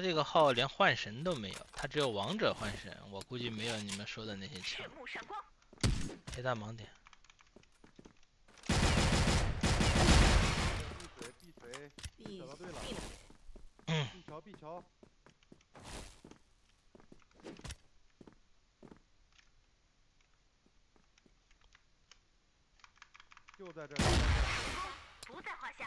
他这个号连幻神都没有，他只有王者幻神，我估计没有你们说的那些强。黑大盲点。闭嘴闭嘴，桥闭桥，就在这儿，就在这儿不在话下。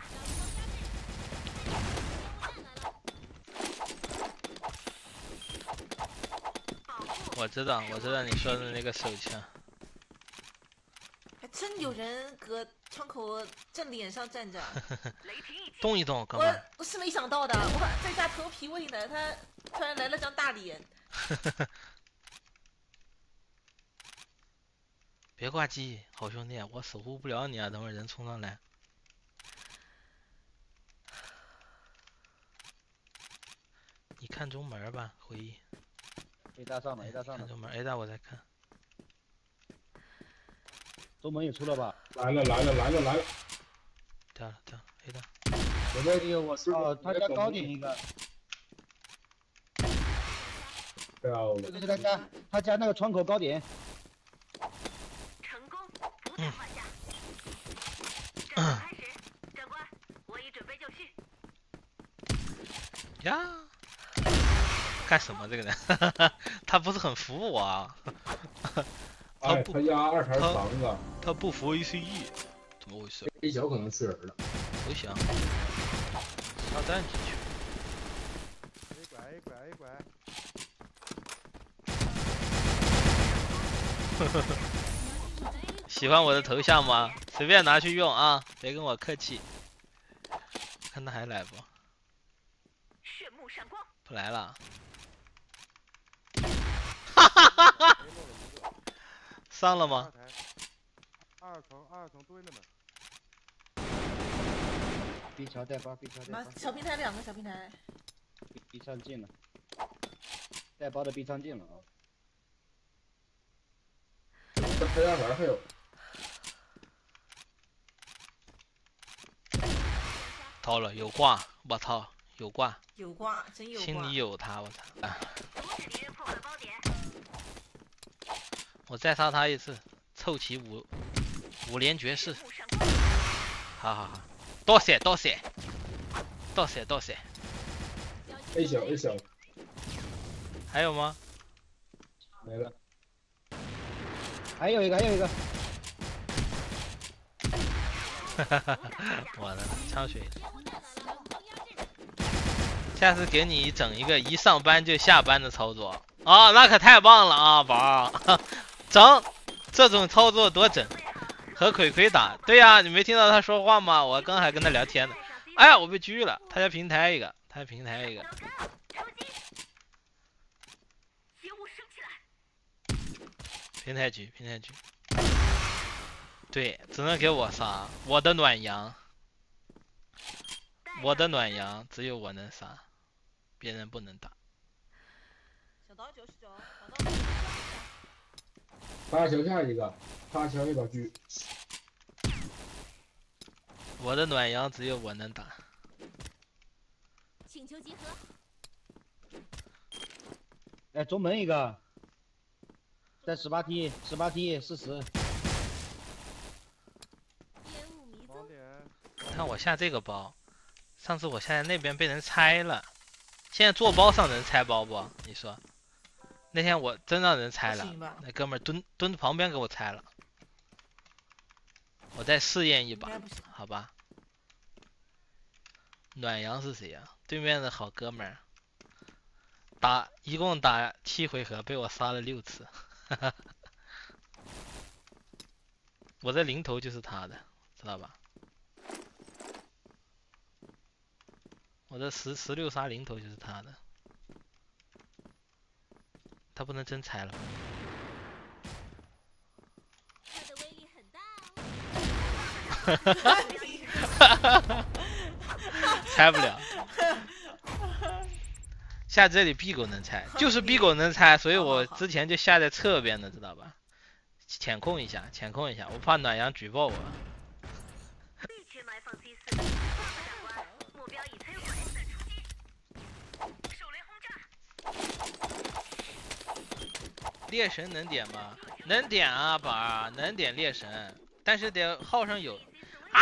我知道，我知道你说的那个手枪。还真有人搁窗口正脸上站着，动一动，哥们我。我是没想到的，我在家头皮喂呢，他突然来了张大脸，别挂机，好兄弟，我守护不了你啊！等会儿人冲上来。你看中门吧，回忆。A 大上了，A 大上了，看中门，A 大我在看。中门也出了吧？来了来了来了来了，掉了掉了，A 大。我在哎呦我操，他家高点一个，漂亮，就是他家他家那个窗口高点，成功，不在话下。战 斗开始，长官，我已准备就绪。呀，干什么这个人？他不是很服我啊？他 哎，不他压二茬他肠子他不服 ACE，怎么回事？，A 小可能吃人了，投降。下蛋进去。A 拐 A 拐 A 拐，喜欢我的头像吗？随便拿去用啊，别跟我客气。看他还来不？炫目闪光，不来了。一个，二上了吗？二层二层堆了呢，B 桥带包，B 桥带妈包小平台两个小平台，，B 上进了，带包的 B 上进了啊！他他家门还有，掏了，有挂，我操，有挂，有挂真有挂心里，有他，我操！啊阻止敌人破坏包点。我再杀他一次，凑齐五五连绝世。好好好，多谢多谢，多谢多谢。A 小 A 小还有吗？没了，还有一个，还有一个，我的枪水。下次给你整一个一上班就下班的操作啊、那可太棒了啊，宝儿，整这种操作多整。和葵葵打，对呀、你没听到他说话吗？我刚还跟他聊天呢。哎呀，我被狙了，他家平台一个，他家平台一个，平台局，平台局。对，只能给我杀，我的暖阳，我的暖阳只有我能杀，别人不能打。小刀九十九，他桥下一个，他桥一把狙，我的暖阳只有我能打。请求集合。哎，中门一个，在十八梯，十八梯四十，烟雾迷盲点，看我下这个包，上次我下在那边被人拆了，现在做包上能拆包不？你说？那天我真让人拆了那哥们儿蹲蹲旁边给我拆了，我再试验一把好吧？暖阳是谁呀、对面的好哥们儿，打一共打七回合，被我杀了六次，我这零头就是他的，知道吧？我这十十六杀零头就是他的，他不能真拆了吧？它的威力很大哦。拆不了。下这里 B 狗能拆，就是 B 狗能拆，所以我之前就下在侧边的，知道吧？潜控一下，潜控一下，我怕暖阳举报我。B 区埋放 C 四，报告长官，目标已摧毁。出击！狩猎猎神能点吗？能点啊，宝儿，能点猎神，但是得号上有。啊！